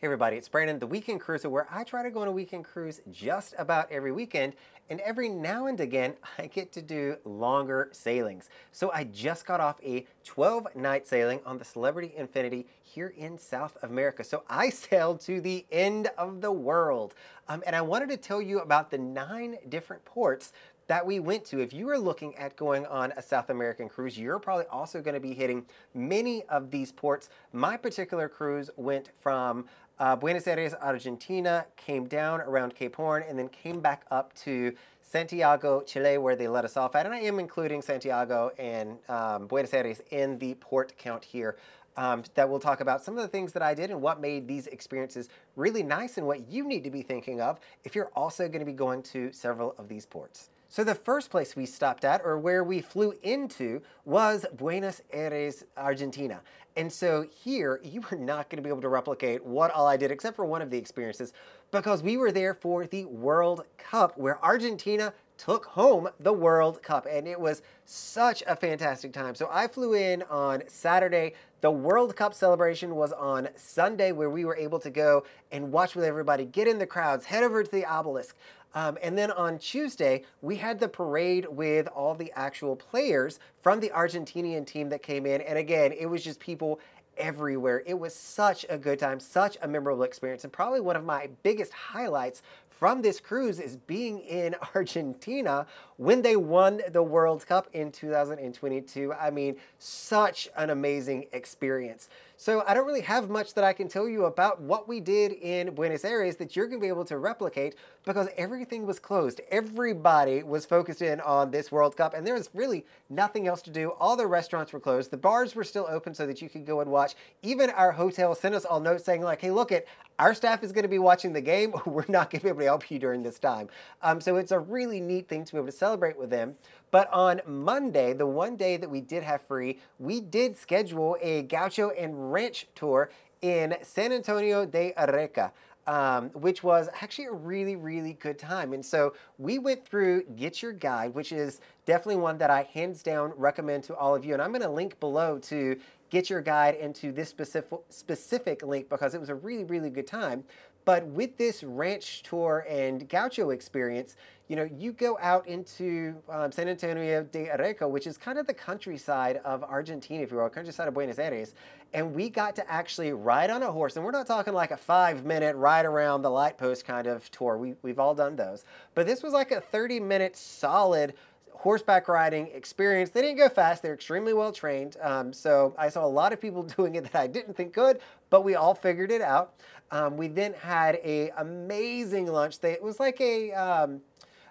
Hey everybody, it's Brandon, the Weekend Cruiser, where I try to go on a weekend cruise just about every weekend, and every now and again I get to do longer sailings. So I just got off a 12-night sailing on the Celebrity Infinity here in South America. So I sailed to the end of the world, um, and I wanted to tell you about the nine different ports that we went to. If you are looking at going on a South American cruise, you're probably also going to be hitting many of these ports. My particular cruise went from uh, Buenos Aires, Argentina, came down around Cape Horn, and then came back up to Santiago, Chile, where they let us off at. And I am including Santiago and um, Buenos Aires in the port count here. Um, that we'll talk about some of the things that I did and what made these experiences really nice and what you need to be thinking of if you're also going to be going to several of these ports. So the first place we stopped at, or where we flew into, was Buenos Aires, Argentina. And so here, you are not going to be able to replicate what all I did, except for one of the experiences, because we were there for the World Cup, where Argentina took home the World Cup, and it was such a fantastic time. So I flew in on Saturday. The World Cup celebration was on Sunday, where we were able to go and watch with everybody, get in the crowds, head over to the obelisk. Um, and then on Tuesday, we had the parade with all the actual players from the Argentinian team that came in. And again, it was just people everywhere. It was such a good time, such a memorable experience, and probably one of my biggest highlights from this cruise is being in Argentina when they won the World Cup in 2022. I mean, such an amazing experience. So I don't really have much that I can tell you about what we did in Buenos Aires that you're going to be able to replicate because everything was closed. Everybody was focused in on this World Cup and there was really nothing else to do. All the restaurants were closed. The bars were still open so that you could go and watch. Even our hotel sent us all notes saying like, hey, look it, our staff is going to be watching the game. We're not going to be able to help you during this time. Um, so it's a really neat thing to be able to celebrate with them. But on Monday, the one day that we did have free, we did schedule a gaucho and ranch tour in San Antonio de Areco. Um, which was actually a really, really good time. And so we went through Get Your Guide, which is definitely one that I hands down recommend to all of you. And I'm going to link below to get your guide into this specific, specific link because it was a really, really good time. But with this ranch tour and gaucho experience, you know, you go out into um, San Antonio de Areco, which is kind of the countryside of Argentina, if you will, countryside of Buenos Aires. And we got to actually ride on a horse. And we're not talking like a five minute ride around the light post kind of tour. We, we've all done those. But this was like a 30 minute solid horseback riding experience. They didn't go fast. They're extremely well trained. Um, so I saw a lot of people doing it that I didn't think could, but we all figured it out. Um, we then had a amazing lunch. They, it was like a um,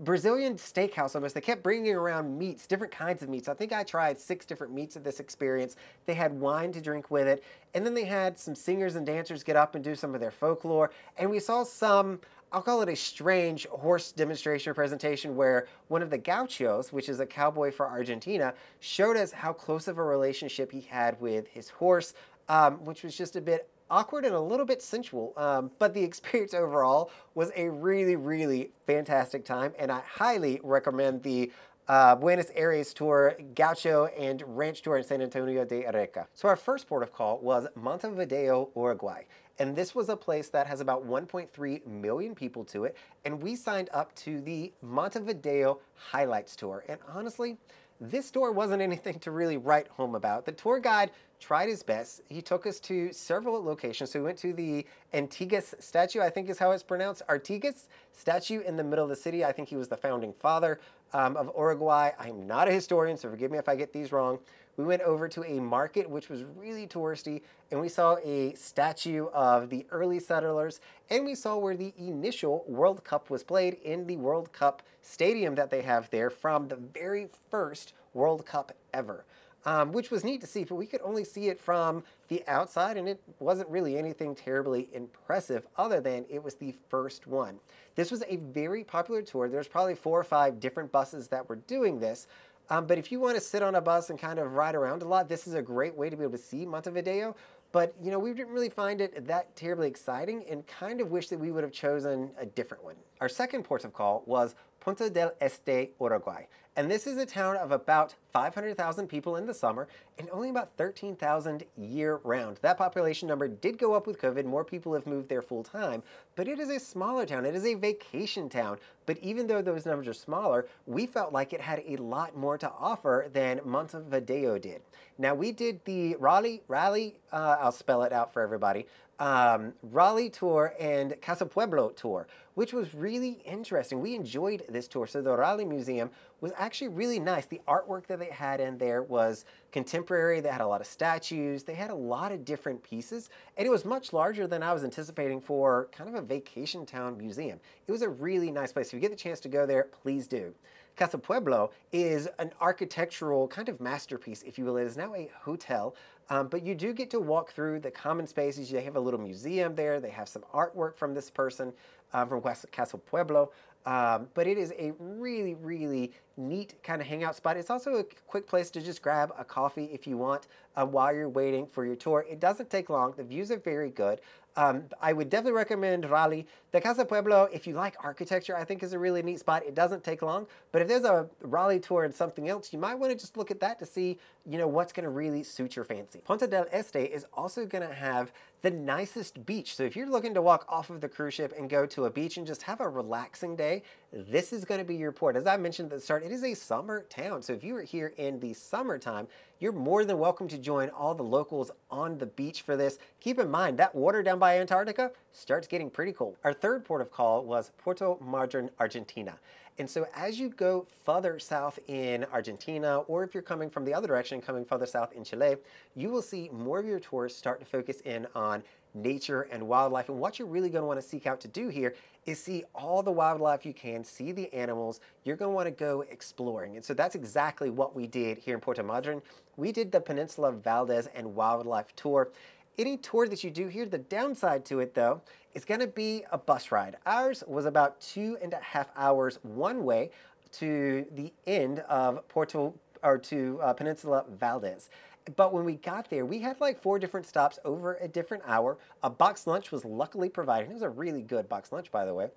Brazilian steakhouse almost. They kept bringing around meats, different kinds of meats. I think I tried six different meats at this experience. They had wine to drink with it. And then they had some singers and dancers get up and do some of their folklore. And we saw some I'll call it a strange horse demonstration presentation where one of the gauchos, which is a cowboy for Argentina, showed us how close of a relationship he had with his horse, um, which was just a bit awkward and a little bit sensual. Um, but the experience overall was a really, really fantastic time, and I highly recommend the uh, Buenos Aires tour, Gaucho, and Ranch tour in San Antonio de Areco. So our first port of call was Montevideo, Uruguay. And this was a place that has about 1.3 million people to it. And we signed up to the Montevideo Highlights Tour. And honestly, this tour wasn't anything to really write home about. The tour guide tried his best. He took us to several locations. So we went to the Artigas statue, I think is how it's pronounced. Artigas statue in the middle of the city. I think he was the founding father um, of Uruguay. I'm not a historian, so forgive me if I get these wrong. We went over to a market which was really touristy, and we saw a statue of the early settlers, and we saw where the initial World Cup was played in the World Cup stadium that they have there from the very first World Cup ever. Um, which was neat to see, but we could only see it from the outside, and it wasn't really anything terribly impressive other than it was the first one. This was a very popular tour. There's probably four or five different buses that were doing this, um, but if you want to sit on a bus and kind of ride around a lot, this is a great way to be able to see Montevideo. But, you know, we didn't really find it that terribly exciting and kind of wish that we would have chosen a different one. Our second port of call was Punta del Este, Uruguay. And this is a town of about 500,000 people in the summer and only about 13,000 year round. That population number did go up with COVID. More people have moved there full time, but it is a smaller town. It is a vacation town. But even though those numbers are smaller, we felt like it had a lot more to offer than Montevideo did. Now we did the Ralli, Ralli, uh, I'll spell it out for everybody um, Ralli tour and Casa Pueblo tour, which was really interesting. We enjoyed this tour. So the Ralli Museum was actually really nice. The artwork that they had in there was contemporary. They had a lot of statues. They had a lot of different pieces, and it was much larger than I was anticipating for kind of a vacation town museum. It was a really nice place. If you get the chance to go there, please do. Casa Pueblo is an architectural kind of masterpiece, if you will. It is now a hotel, um, but you do get to walk through the common spaces. They have a little museum there. They have some artwork from this person uh, from Casa Pueblo. Um, but it is a really, really neat kind of hangout spot. It's also a quick place to just grab a coffee if you want uh, while you're waiting for your tour. It doesn't take long. The views are very good. Um, I would definitely recommend Ralli. The Casa Pueblo, if you like architecture, I think is a really neat spot. It doesn't take long, but if there's a Ralli tour and something else, you might want to just look at that to see, you know, what's going to really suit your fancy. Punta del Este is also going to have the nicest beach. So if you're looking to walk off of the cruise ship and go to a beach and just have a relaxing day, this is going to be your port. As I mentioned at the start, it is a summer town. So if you are here in the summertime, you're more than welcome to join all the locals on the beach for this. Keep in mind, that water down by Antarctica starts getting pretty cold. Our third port of call was Puerto Madryn, Argentina. And so as you go further south in Argentina, or if you're coming from the other direction, coming further south in Chile, you will see more of your tours start to focus in on nature and wildlife. And what you're really going to want to seek out to do here is see all the wildlife you can, see the animals. You're going to want to go exploring. And so that's exactly what we did here in Puerto Madryn. We did the Peninsula Valdés and Wildlife Tour. Any tour that you do here, the downside to it though, is going to be a bus ride. Ours was about two and a half hours one way to the end of Puerto or to uh, Peninsula Valdés. But when we got there, we had like four different stops over a different hour. A box lunch was luckily provided. It was a really good box lunch, by the way.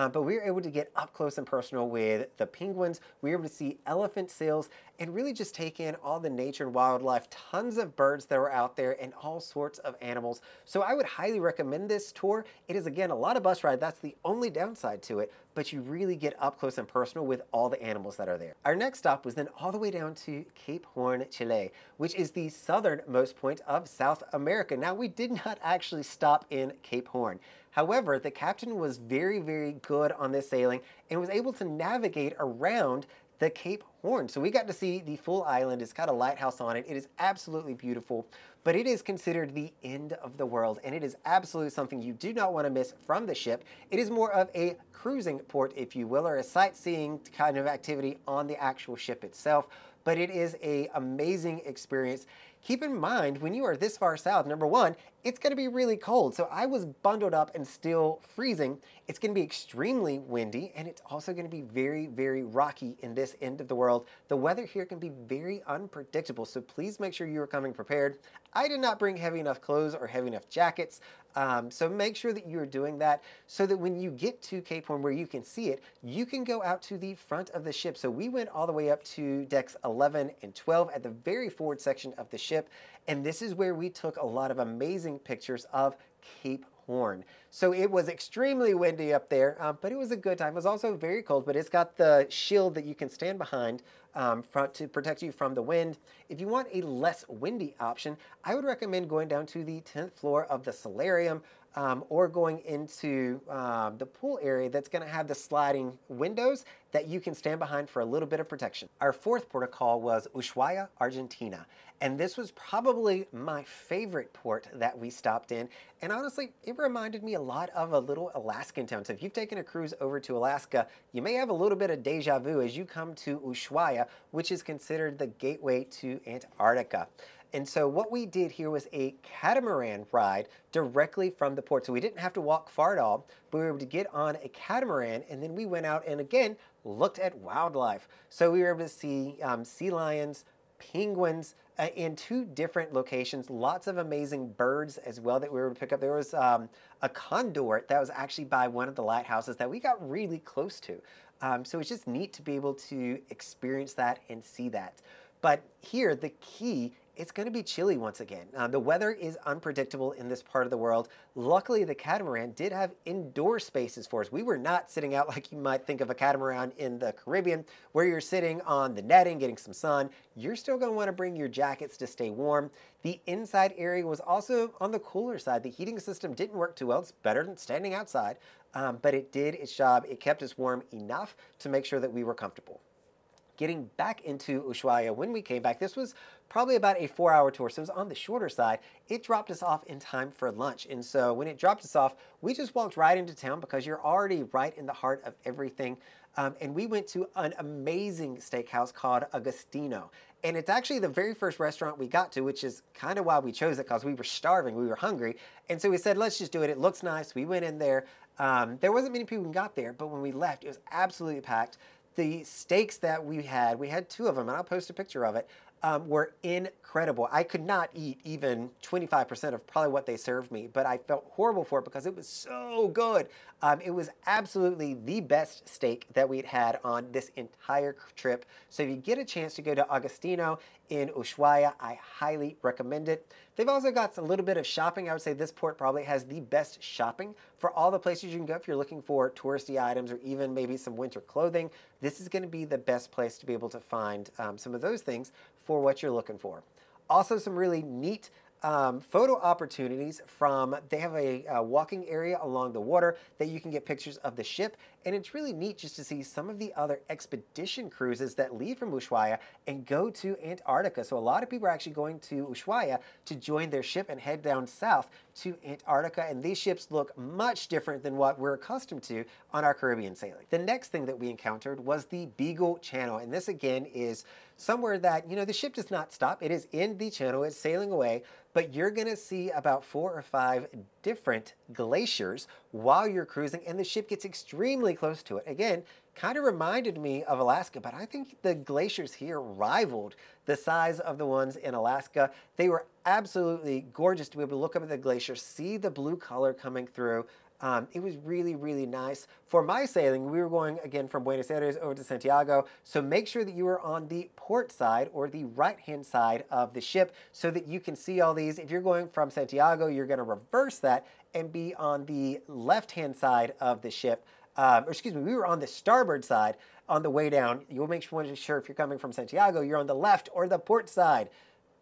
Uh, but we were able to get up close and personal with the penguins. We were able to see elephant seals and really just take in all the nature and wildlife, tons of birds that were out there and all sorts of animals. So I would highly recommend this tour. It is again a lot of bus ride. That's the only downside to it, but you really get up close and personal with all the animals that are there. Our next stop was then all the way down to Cape Horn, Chile, which is the southernmost point of South America. Now we did not actually stop in Cape Horn. However, the captain was very, very good on this sailing and was able to navigate around the Cape Horn. So we got to see the full island. It's got a lighthouse on it. It is absolutely beautiful, but it is considered the end of the world, and it is absolutely something you do not want to miss from the ship. It is more of a cruising port, if you will, or a sightseeing kind of activity on the actual ship itself, but it is a amazing experience. Keep in mind, when you are this far south, number one, it's going to be really cold. So I was bundled up and still freezing. It's going to be extremely windy, and it's also going to be very, very rocky in this end of the world. The weather here can be very unpredictable, so please make sure you are coming prepared. I did not bring heavy enough clothes or heavy enough jackets, um, so make sure that you're doing that so that when you get to Cape Horn where you can see it, you can go out to the front of the ship. So we went all the way up to decks 11 and 12 at the very forward section of the ship. And this is where we took a lot of amazing pictures of Cape Horn. So it was extremely windy up there, um, but it was a good time. It was also very cold, but it's got the shield that you can stand behind um, front to protect you from the wind. If you want a less windy option, I would recommend going down to the 10th floor of the solarium um, or going into um, the pool area that's going to have the sliding windows that you can stand behind for a little bit of protection. Our fourth port of call was Ushuaia, Argentina. And this was probably my favorite port that we stopped in. And honestly, it reminded me a lot of a little Alaskan town. So if you've taken a cruise over to Alaska, you may have a little bit of deja vu as you come to Ushuaia, which is considered the gateway to Antarctica. And so what we did here was a catamaran ride directly from the port. So we didn't have to walk far at all, but we were able to get on a catamaran and then we went out and again looked at wildlife. So we were able to see um, sea lions, penguins, uh, in two different locations. Lots of amazing birds as well that we were able to pick up. There was um, a condor that was actually by one of the lighthouses that we got really close to. Um, so it's just neat to be able to experience that and see that. But here, the key it's going to be chilly once again. Uh, the weather is unpredictable in this part of the world. Luckily, the catamaran did have indoor spaces for us. We were not sitting out like you might think of a catamaran in the Caribbean, where you're sitting on the netting getting some sun. You're still going to want to bring your jackets to stay warm. The inside area was also on the cooler side. The heating system didn't work too well. It's better than standing outside, um, but it did its job. It kept us warm enough to make sure that we were comfortable getting back into Ushuaia when we came back. This was probably about a four hour tour, so it was on the shorter side. It dropped us off in time for lunch. And so when it dropped us off, we just walked right into town because you're already right in the heart of everything. Um, and we went to an amazing steakhouse called Agostino. And it's actually the very first restaurant we got to, which is kind of why we chose it because we were starving, we were hungry. And so we said, let's just do it. It looks nice. We went in there. Um, there wasn't many people who got there, but when we left, it was absolutely packed the steaks that we had, we had two of them, and I'll post a picture of it, um, were incredible. I could not eat even 25% of probably what they served me, but I felt horrible for it because it was so good. Um, it was absolutely the best steak that we'd had on this entire trip. So if you get a chance to go to Agostino in Ushuaia, I highly recommend it. They've also got a little bit of shopping. I would say this port probably has the best shopping for all the places you can go if you're looking for touristy items or even maybe some winter clothing. This is going to be the best place to be able to find um, some of those things for what you're looking for. Also, some really neat um, photo opportunities from, they have a, a, walking area along the water that you can get pictures of the ship. And it's really neat just to see some of the other expedition cruises that leave from Ushuaia and go to Antarctica. So a lot of people are actually going to Ushuaia to join their ship and head down south to Antarctica. And these ships look much different than what we're accustomed to on our Caribbean sailing. The next thing that we encountered was the Beagle Channel. And this again is somewhere that, you know, the ship does not stop. It is in the channel, it's sailing away, but you're gonna see about four or five different glaciers while you're cruising and the ship gets extremely close to it. Again, kind of reminded me of Alaska, but I think the glaciers here rivaled the size of the ones in Alaska. They were absolutely gorgeous to be able to look up at the glacier, see the blue color coming through. Um, it was really, really nice. For my sailing, we were going again from Buenos Aires over to Santiago. So make sure that you are on the port side or the right-hand side of the ship so that you can see all these. If you're going from Santiago, you're going to reverse that and be on the left-hand side of the ship. Um, or excuse me, we were on the starboard side on the way down. You'll make sure if you're coming from Santiago, you're on the left or the port side.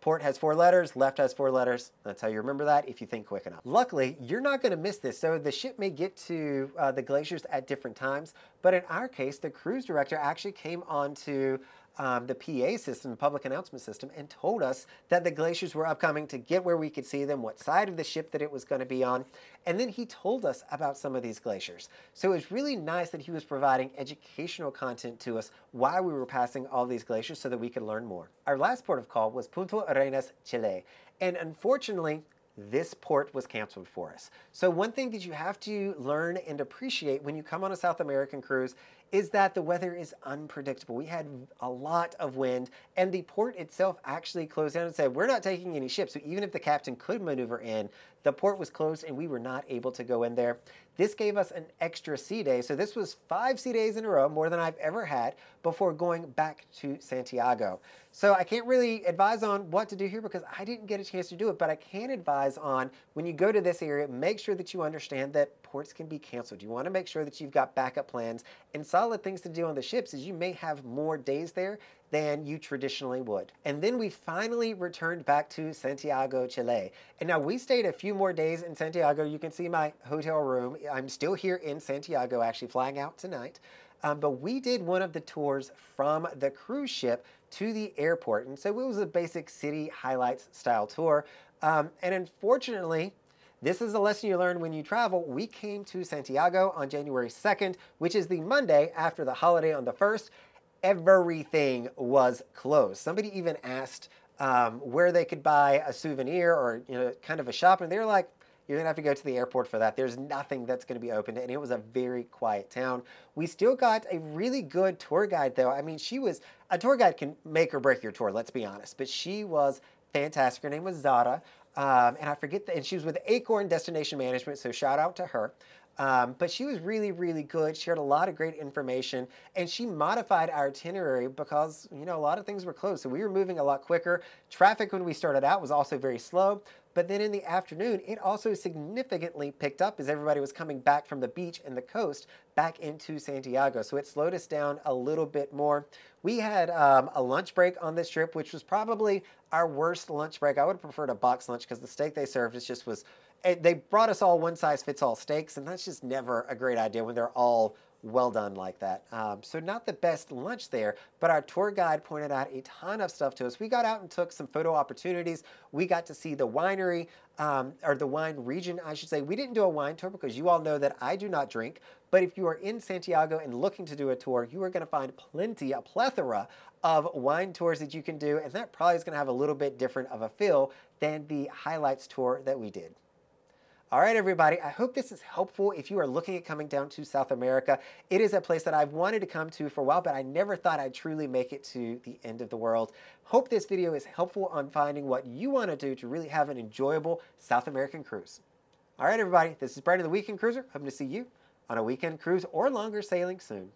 Port has four letters, left has four letters. That's how you remember that if you think quick enough. Luckily, you're not going to miss this. So the ship may get to uh, the glaciers at different times, but in our case, the cruise director actually came onto um, the PA system, the public announcement system, and told us that the glaciers were upcoming to get where we could see them, what side of the ship that it was going to be on. And then he told us about some of these glaciers. So it was really nice that he was providing educational content to us while we were passing all these glaciers so that we could learn more. Our last port of call was Punta Arenas, Chile. And unfortunately, this port was canceled for us. So one thing that you have to learn and appreciate when you come on a South American cruise is that the weather is unpredictable. We had a lot of wind, and the port itself actually closed down and said, We're not taking any ships. So even if the captain could maneuver in, the port was closed and we were not able to go in there. This gave us an extra sea day. So this was five sea days in a row, more than I've ever had, before going back to Santiago. So I can't really advise on what to do here because I didn't get a chance to do it, but I can advise on when you go to this area, make sure that you understand that ports can be canceled. You want to make sure that you've got backup plans and solid things to do on the ships is you may have more days there than you traditionally would. And then we finally returned back to Santiago, Chile. And now we stayed a few more days in Santiago. You can see my hotel room. I'm still here in Santiago, actually flying out tonight. Um, but we did one of the tours from the cruise ship to the airport. And so it was a basic city highlights style tour. Um, and unfortunately, this is a lesson you learn when you travel. We came to Santiago on January 2nd, which is the Monday after the holiday on the 1st everything was closed. Somebody even asked um, where they could buy a souvenir or you know kind of a shop, and they were like, You're to have to go to the airport for that. There's nothing that's going to be open, and it was a very quiet town. We still got a really good tour guide, though. I mean, she was a tour guide can make or break your tour, let's be honest, but she was fantastic. Her name was Zara. Um, and I forget that, and she was with Acorn Destination Management, so shout out to her. Um, but she was really, really good, shared a lot of great information, and she modified our itinerary because, you know, a lot of things were closed. So we were moving a lot quicker. Traffic when we started out was also very slow. But then in the afternoon, it also significantly picked up as everybody was coming back from the beach and the coast back into Santiago. So it slowed us down a little bit more. We had um, a lunch break on this trip, which was probably our worst lunch break. I would have preferred a box lunch because the steak they served is just was they brought us all one size fits all steaks, and that's just never a great idea when they're all well done like that. Um, so not the best lunch there, but our tour guide pointed out a ton of stuff to us. We got out and took some photo opportunities. We got to see the winery, um, or the wine region, I should say. We didn't do a wine tour because you all know that I do not drink, but if you are in Santiago and looking to do a tour, you are going to find plenty, a plethora of wine tours that you can do, and that probably is going to have a little bit different of a feel than the highlights tour that we did. All right, everybody, I hope this is helpful if you are looking at coming down to South America. It is a place that I've wanted to come to for a while, but I never thought I'd truly make it to the end of the world. Hope this video is helpful on finding what you want to do to really have an enjoyable South American cruise. All right, everybody, this is Brandon the Weekend Cruiser. Hoping to see you on a weekend cruise or longer sailing soon.